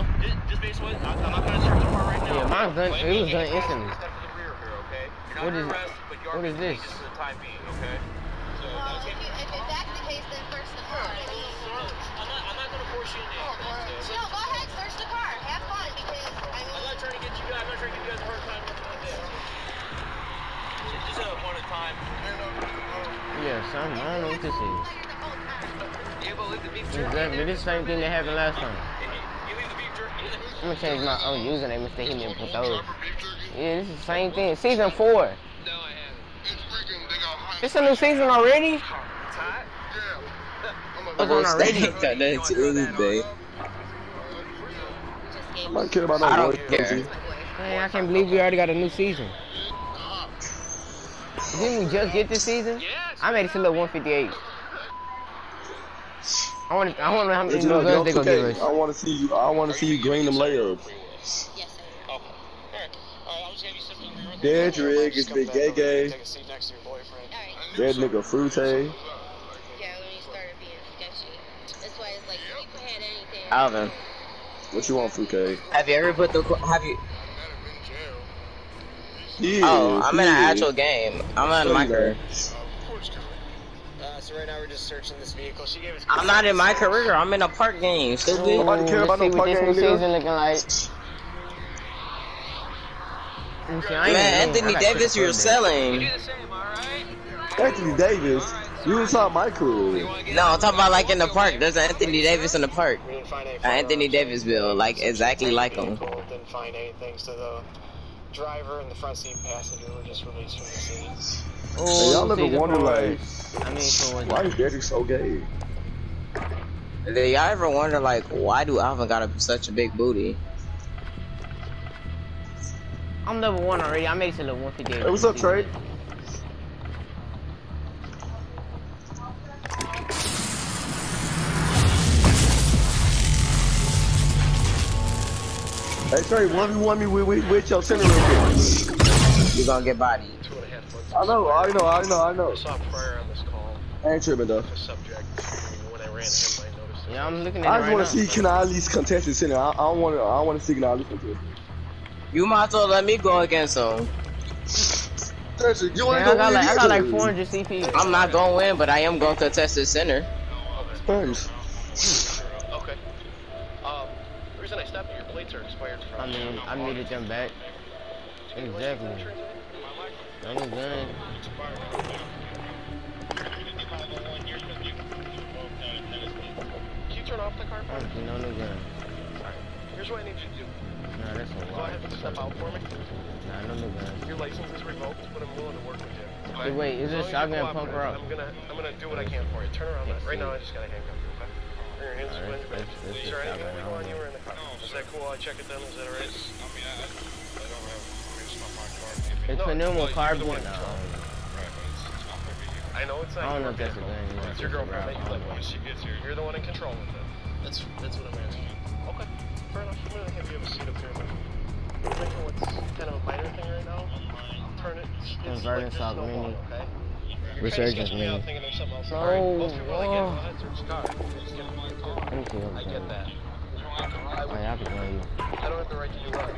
Huh? Just, just based on, I'm I'm not gonna search the car right now. Yeah, mine's done- Blame it was done instantly. a step to the rear here, okay? You're not What under is- arrest, but you are what is this? just for the time being, okay? So Well, if, it. you, if, if that's the case, then search the car. I mean, I'm not, I'm not gonna force you into oh, anything. so- no, go ahead, search the car. Have fun because I I'm not trying to get you guys, I'm not trying to give you guys a hard time. nothing like that. Just, just a one at a time. Yeah, son, I don't know what this is. you're the whole time. Yeah, but leave the beef exactly in this same thing that happened last time. You leave the beef jerky in it. I'm gonna change my own username instead of him with those. Yeah, this is the same thing. Season four. No, I haven't. It's a new season already? It's hot? What's on already? Got nothing to do today. Just gave I don't care about no I don't boy. care. Man, I can't believe we already got a new season. Didn't we just get this season? I made it to level 158. I want to, I want to know how many Hey, new guns they gonna give okay, I want to see you. I want to see you green them layups. Yes, I Okay. Alright. Alright, I'm just gonna be sitting here. Dedrick is big gay gay. Take a seat next to your boyfriend. Alright. That nigga Fruite. Yeah, when he started being sketchy. That's why it's like, if people had anything. Alvin, What you want, Fruit? have you ever put the have you? He Oh, I'm he in an actual game. I'm in my career. So right now we're just searching this vehicle. She gave us. I'm not in my career. I'm in a park game. Stupid. Nobody care Let's about see no what this fucking new nigga. season looking like. Let me see, I ain't Man. Anthony Davis, you're selling. the same, alright? Anthony Davis. You inside my crew. No, I'm talking about like in the park. There's an Anthony Davis in the park. We didn't find any Uh, Anthony. Davis bill, like exactly like him. Didn't find anything, so the driver and the front seat passenger were just released from the scene. Oh, y'all ever season wonder, like, I mean, for Why is Dedrick so gay? Do y'all ever wonder like why do Alvin got a, such a big booty? I'm level one already. I made it to level 158. Hey, what's up, Trey? Hey Trey, one v one me with, with, with your center real quick. You gonna get bodied. I know, I know, I know, I know. I saw prior on this call, I ain't tripping though. the subject, when I ran him, I noticed. Yeah, I'm looking at I just right want to see can I at least contest the center. I, I don't want to. I don't want to see can I listen to it. You might as well let me go against him. Trey, you Man, ain't I got like, I got like 400 CP. I'm not gonna win, but I am gonna contest the center. Thanks. Okay. Um, the reason I stopped you, your plates are expired from. I mean, I needed them back. Exactly. No new gun. Can you turn off the car? I don't see no new gun. Here's what I need you to do. Nah, that's a Go lot. ahead and step out for me. Nah, no new gun. Your license is revoked, but I'm willing to work with you. Hey, wait, is this As long as you're shotgun pump or up? I'm gonna, I'm gonna do what I can for you. Turn around. Right now. I just gotta handcuff you. Okay? Your hands Alright, behind your back. let's- let's Is there anything illegal on you or in the car? Is that cool? I check it then. Is that alright? It's No, pneumo well, carbon. you're the one No, I know it's not. I don't know if that's a vehicle. gun. It's your girlfriend that you live with. You're the one in control with it. That's that's what I'm asking. Okay. Fair enough. I'm gonna have you have a seat up here, but we're making what's kind of a minor thing right now. Turn it. It's like there's no mini. ball, okay? Resurgence me out mini. thinking there's something else. No, Alright, most people oh. go ahead, search the car. Just get in car. Let me I'm get that. I, would, yeah, I you. I don't have the right to do that.